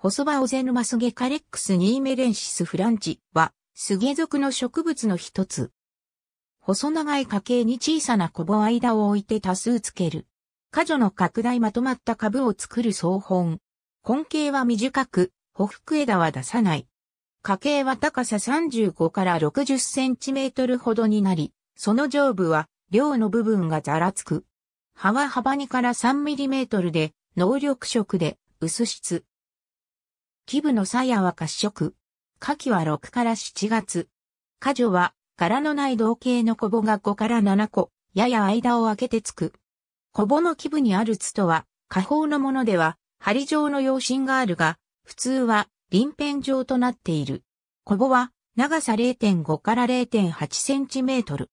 ホソバオゼヌマスゲカレックスニーメレンシスフランチは、スゲ属の植物の一つ。細長い花茎に小さな小母間を置いて多数つける。果樹の拡大まとまった株を作る総本。根茎は短く、ほふ枝は出さない。花茎は高さ35から60センチメートルほどになり、その上部は、量の部分がざらつく。葉は幅2から3ミリメートルで、濃緑色で、薄質。基部の鞘は褐色。夏季は6から7月。果樹は、柄のない同型の小母が5から7個、やや間を空けてつく。小母の基部にあるツとは、下方のものでは、針状の葉心があるが、普通は、鱗片状となっている。小母は、長さ0.5から0.8センチメートル。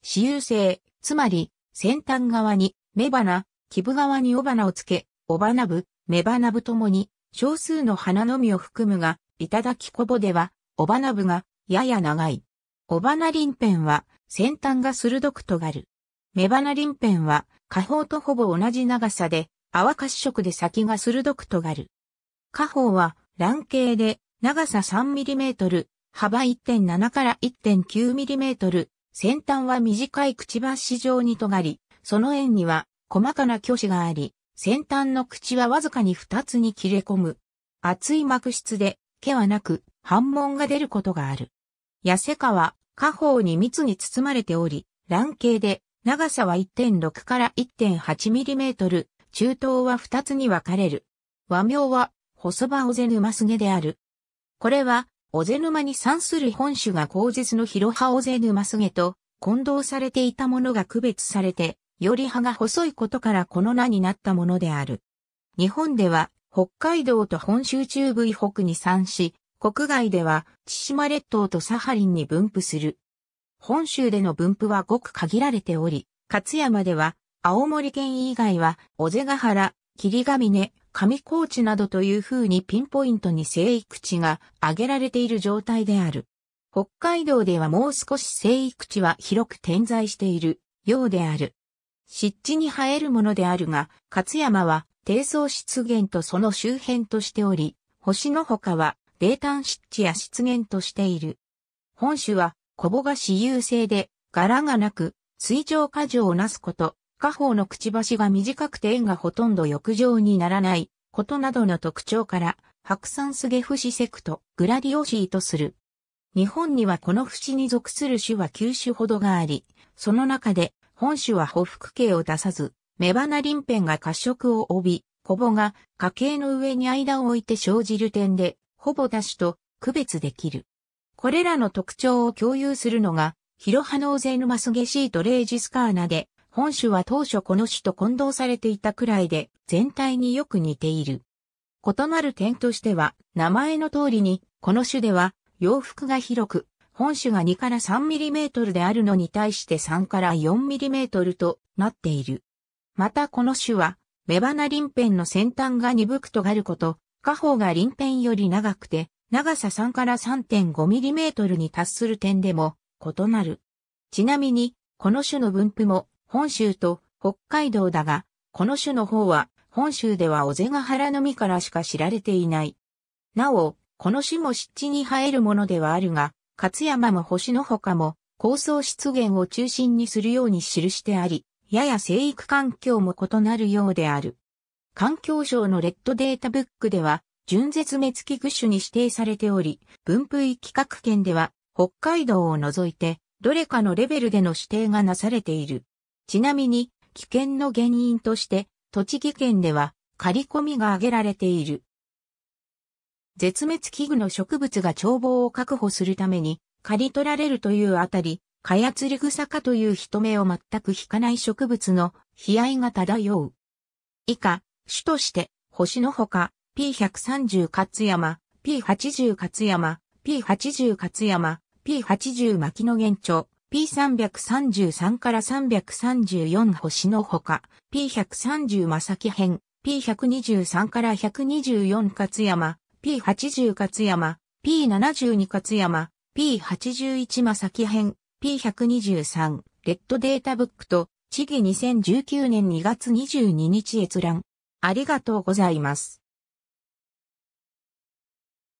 私有性、つまり、先端側に、目花、基部側に尾花をつけ、尾花部、目花部ともに、少数の花のみを含むが、いただきこぼでは、尾花部が、やや長い。尾花鱗片は、先端が鋭く尖る。目花鱗片は、下方とほぼ同じ長さで、泡褐色で先が鋭く尖る。下方は、卵形で、長さ 3mm、幅1.7から 1.9mm、先端は短いくちばし状に尖り、その円には細かな虚子があり、先端の口はわずかに二つに切れ込む。厚い膜質で、毛はなく、反紋が出ることがある。痩せ花は、下方に密に包まれており、卵形で、長さは1.6から 1.8mm、中東は二つに分かれる。和名は、細葉オゼヌマスゲである。これは、オゼヌマに産する本種が口舌の広葉オゼヌマスゲと混同されていたものが区別されて、より葉が細いことからこの名になったものである。日本では北海道と本州中部以北に産し、国外では千島列島とサハリンに分布する。本州での分布はごく限られており、勝山では青森県以外は小瀬ヶ原、霧ヶ峰、上高地などという風にピンポイントに生育地が挙げられている状態である。北海道ではもう少し生育地は広く点在しているようである。湿地に生えるものであるが、勝山は低層湿原とその周辺としており、星の他は冷淡湿地や湿原としている。本種は小母が私有性で、柄がなく、水上過剰をなすこと、下方のくちばしが短くて円がほとんど翼状にならないことなどの特徴から、白山スゲフシセクト、グラディオシーとする。日本にはこの節に属する種は9種ほどがあり、その中で本種は補腹形を出さず、目花鱗片が褐色を帯び、小母が花茎の上に間を置いて生じる点で、ほぼ出しと区別できる。これらの特徴を共有するのが、ヒロハノーゼヌマスゲシートレージスカーナで、本種は当初この種と混同されていたくらいで全体によく似ている。異なる点としては、名前の通りに、この種では洋服が広く、本種が2から 3mm であるのに対して3から 4mm となっている。またこの種は、目花鱗片の先端が鈍く尖ること、下方が鱗片より長くて、長さ3から 3.5mm に達する点でも異なる。ちなみに、この種の分布も本州と北海道だが、この種の方は本州では尾瀬ヶ原のみからしか知られていない。なお、この種も湿地に生えるものではあるが、勝山も星の他も高層湿原を中心にするように記してあり、やや生育環境も異なるようである。環境省のレッドデータブックでは、準絶滅危惧種に指定されており、分布域各県では北海道を除いて、どれかのレベルでの指定がなされている。ちなみに、危険の原因として、栃木県では、刈り込みが挙げられている。絶滅危惧の植物が眺望を確保するために、刈り取られるというあたり、カヤツリグサ科という人目を全く引かない植物の悲哀が漂う。以下、種として、星のほか、P130 勝山、P80 勝山、P80 勝山、P80 牧野原町、P333 から334星のほか、P130 正木編、P123 から124勝山、P80 勝山、P72 勝山、P81 正木編、P123 レッドデータブックと、地義2019年2月22日閲覧。ありがとうございます。